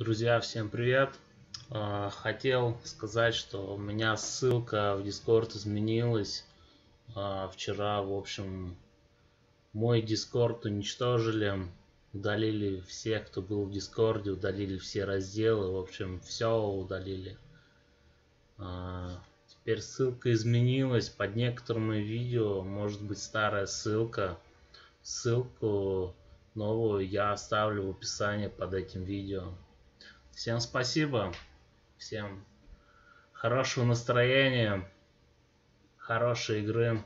Друзья, всем привет! А, хотел сказать, что у меня ссылка в Discord изменилась. А, вчера, в общем, мой Discord уничтожили. Удалили всех, кто был в Дискорде, удалили все разделы. В общем, все удалили. А, теперь ссылка изменилась. Под некоторым видео может быть старая ссылка. Ссылку новую я оставлю в описании под этим видео. Всем спасибо. Всем хорошего настроения. Хорошей игры.